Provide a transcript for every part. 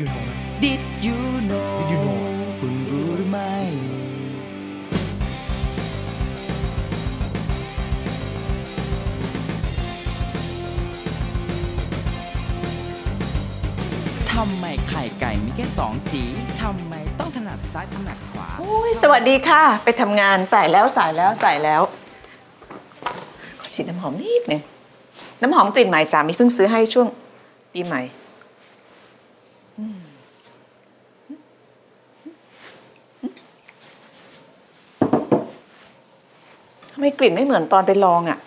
you know ไหม Did you know Did you know คุณรู้หรือไม่ ทำไมไข่ไก่มีแค่สองสี ทำไมต้องถนัดซ้ายถนัดขวาโอ้ยสวัสดีค่ะ ไปทำงานใส่แล้วใส่แล้วใส่แล้วขอฉีดน้ำหอมนิดหนึงน้ำหอมกลิ่นใหม่สามีเพิ่งซื้อให้ช่วงปีใหม่อืม ทำไมกลิ่นไม่เหมือนตอนไปลองอะ่ะ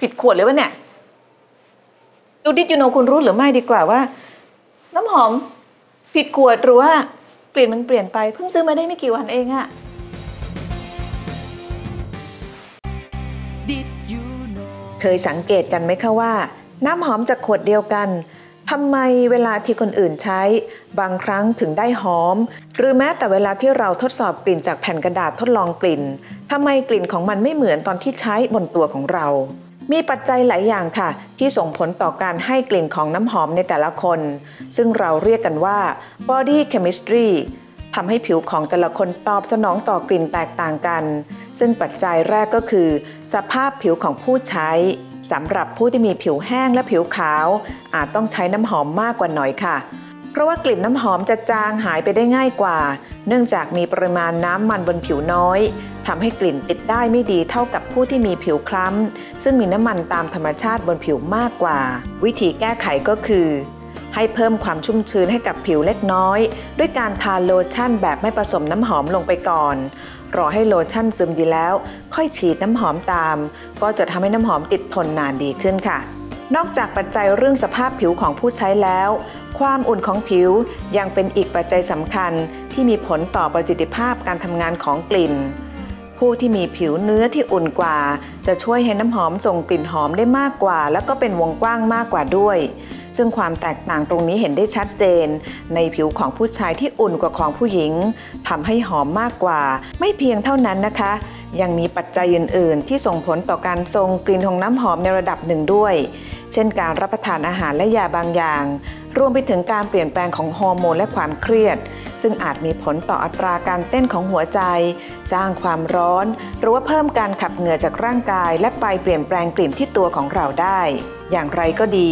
ผิดขวดเลยวะเนี่ยดูดิจูโนคุณรู้หรือไม่ดีกว่าว่า น้ำหอมผิดขวดหรือว่ากลิ่นมันเปลี่ยนไป เพิ่งซื้อมาได้ไม่กี่วันเองอะ Did you know เคยสังเกตกันไหมคะว่า น้ำหอมจากขวดเดียวกัน ทำไมเวลาที่คนอื่นใช้ บางครั้งถึงได้หอม หรือแม้แต่เวลาที่เราทดสอบกลิ่นจากแผ่นกระดาษทดลองกลิ่นทำไมกลิ่นของมันไม่เหมือนตอนที่ใช้บนตัวของเรา มีปัจจัยหลายอย่างค่ะ ที่ส่งผลต่อการให้กลิ่นของน้ำหอมในแต่ละคน ซึ่งเราเรียกกันว่า body chemistry ทำให้ผิวของแต่ละคนตอบสนองต่อกลิ่นแตกต่างกัน ซึ่งปัจจัยแรกก็คือ สภาพผิวของผู้ใช้ สำหรับผู้ที่มีผิวแห้งและผิวขาว อาจต้องใช้น้ำหอมมากกว่าหน่อยค่ะ เพราะว่ากลิ่นน้ำหอมจะจางหายไปได้ง่ายกว่า เนื่องจากมีปริมาณน้ำมันบนผิวน้อยทำให้กลิ่นติดได้ไม่ดีเท่ากับผู้ที่มีผิวคล้ำ ซึ่งมีน้ำมันตามธรรมชาติบนผิวมากกว่า วิธีแก้ไขก็คือ ให้เพิ่มความชุ่มชื้นให้กับผิวเล็กน้อย ด้วยการทาโลชั่นแบบไม่ผสมน้ำหอมลงไปก่อน รอให้โลชั่นซึมดีแล้ว ค่อยฉีดน้ำหอมตาม ก็จะทำให้น้ำหอมติดทนนานดีขึ้นค่ะ นอกจากปัจจัยเรื่องสภาพผิวของผู้ใช้แล้ว ความอุ่นของผิวยังเป็นอีกปัจจัยสำคัญ ที่มีผลต่อประสิทธิภาพการทำงานของกลิ่น ผู้ที่มีผิวเนื้อที่อุ่นกว่า จะช่วยให้น้ำหอมส่งกลิ่นหอมได้มากกว่า แล้วก็เป็นวงกว้างมากกว่าด้วย ซึ่งความแตกต่างตรงนี้เห็นได้ชัดเจน ในผิวของผู้ชายที่อุ่นกว่าของผู้หญิงทำให้หอมมากกว่า ไม่เพียงเท่านั้นนะคะ ยังมีปัจจัยอื่น ๆ ที่ส่งผลต่อการทรงกลิ่นของน้ำหอมในระดับหนึ่งด้วย เช่นการรับประทานอาหารและยาบางอย่าง รวมไปถึงการเปลี่ยนแปลงของฮอร์โมนและความเครียด ซึ่งอาจมีผลต่ออัตราการเต้นของหัวใจ สร้างความร้อน หรือว่าเพิ่มการขับเหงื่อจากร่างกาย และไปเปลี่ยนแปลงกลิ่นที่ตัวของเราได้ อย่างไรก็ดี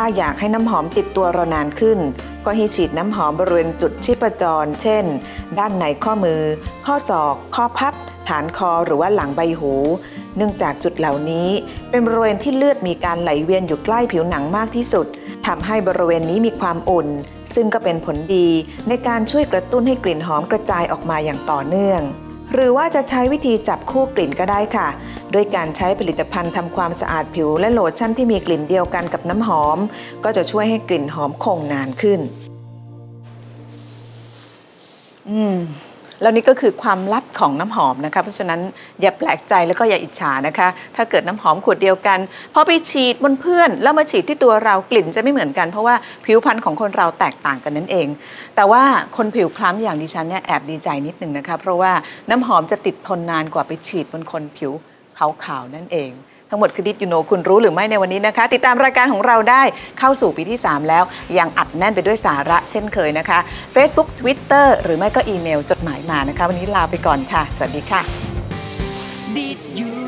ถ้าอยากให้น้ำหอมติดตัวเรานานขึ้น ก็ให้ฉีดน้ำหอมบริเวณจุดชีพจร เช่น ด้านในข้อมือ ข้อศอก ข้อพับ ฐานคอหรือว่าหลังใบหู เนื่องจากจุดเหล่านี้เป็นบริเวณที่เลือดมีการไหลเวียนอยู่ใกล้ผิวหนังมากที่สุดทำให้บริเวณนี้มีความอุ่น ซึ่งก็เป็นผลดีในการช่วยกระตุ้นให้กลิ่นหอมกระจายออกมาอย่างต่อเนื่อง หรือว่าจะใช้วิธีจับคู่กลิ่นก็ได้ค่ะ ด้วยการใช้ผลิตภัณฑ์ทำความสะอาดผิว และโลชั่นที่มีกลิ่นเดียวกันกับน้ำหอม ก็จะช่วยให้กลิ่นหอมคงนานขึ้น อืมแล้วนี่ก็คือความลับของน้ำหอมนะคะ เพราะฉะนั้นอย่าแปลกใจแล้วก็อย่าอิจฉานะคะ ถ้าเกิดน้ำหอมขวดเดียวกันพอไปฉีดบนเพื่อน แล้วมาฉีดที่ตัวเรากลิ่นจะไม่เหมือนกัน เพราะว่าผิวพรรณของคนเราแตกต่างกันนั่นเอง แต่ว่าคนผิวคล้ำอย่างดิฉันเนี่ยแอบดีใจนิดนึงนะคะ เพราะว่าน้ำหอมจะติดทนนานกว่าไปฉีดบนคนผิว ขาวๆนั่นเอง ทั้งหมดคือดิจิโนคุณรู้หรือไม่ในวันนี้นะคะ ติดตามรายการของเราได้เข้าสู่ปีที่ 3 แล้ว ยังอัดแน่นไปด้วยสาระเช่นเคยนะคะ Facebook Twitter หรือไม่ก็อีเมลจดหมายมานะคะ วันนี้ลาไปก่อนค่ะ สวัสดีค่ะ Did you